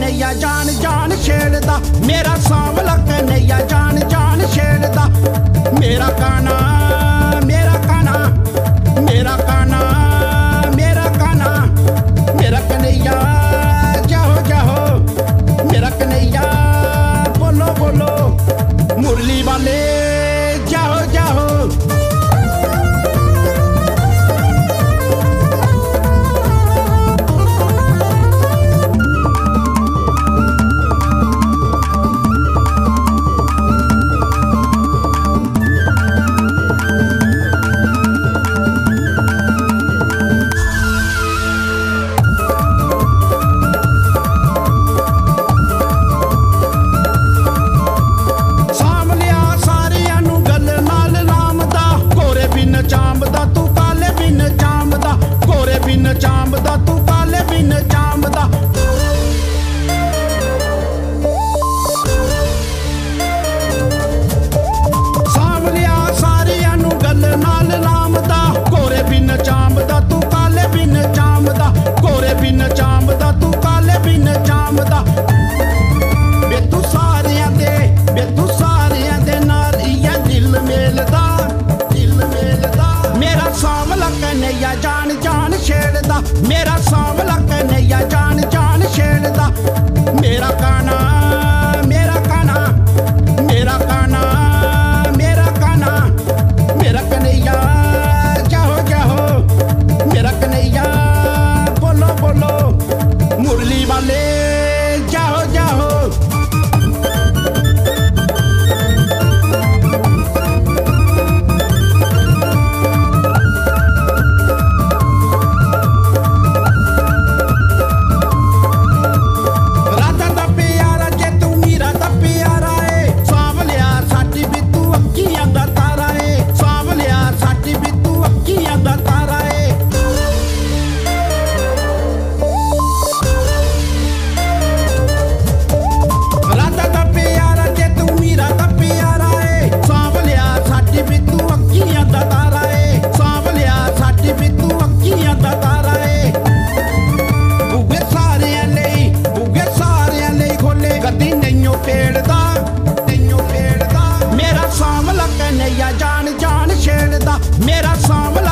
ਕਨਈਆ ਜਾਨ ਜਾਨ ਛੇੜਦਾ। ਮੇਰਾ ਸਾਂਵਲਾ ਕਨਈਆ ਜਾਨ ਜਾਨ ਛੇੜਦਾ। ਮੇਰਾ ਕਾਨਾ ਮੇਰਾ ਕਾਨਾ ਮੇਰਾ ਕਾਨਾ। darling ਜਾਣ ਜਾਣ ਛੇੜਦਾ। ਮੇਰਾ ਸਾਂਵਲਾ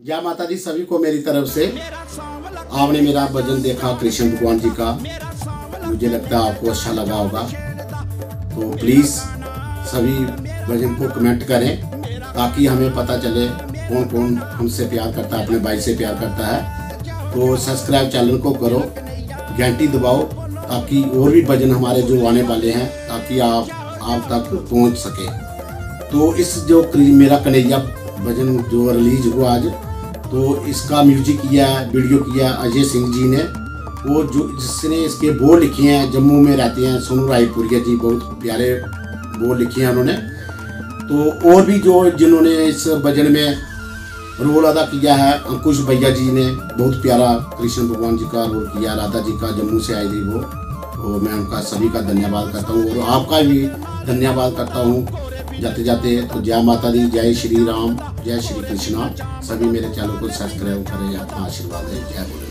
जय माता दी, सभी को मेरी तरफ़ से। आपने मेरा भजन देखा, कृष्ण भगवान जी का। मुझे लगता है आपको अच्छा लगा होगा। तो प्लीज़ सभी भजन को कमेंट करें, ताकि हमें पता चले कौन कौन हमसे प्यार करता है, अपने भाई से प्यार करता है। तो सब्सक्राइब चैनल को करो, घंटी दबाओ, ताकि और भी भजन हमारे जो आने वाले हैं, ताकि आप आप तक पहुँच सके। तो इस जो मेरा कन्हैया भजन जो रिलीज़ हुआ आज तो इसका म्यूज़िक किया वीडियो किया अजय सिंह जी ने। वो जो जिसने इसके बोल लिखे हैं, जम्मू में रहते हैं, सोनू रायपुरिया जी, बहुत प्यारे बोल लिखे हैं उन्होंने। तो और भी जो जिन्होंने इस भजन में रोल अदा किया है, अंकुश भैया जी ने, बहुत प्यारा कृष्ण भगवान जी का रोल किया, राधा जी का जम्मू से आई थी वो। तो मैं उनका सभी का धन्यवाद करता हूँ और आपका भी धन्यवाद करता हूँ। जाते जाते जय माता दी, जय श्री राम, जय श्री कृष्णा। सभी मेरे चैनल को सब्सक्राइब करें आपका आशीर्वाद है जय बोले।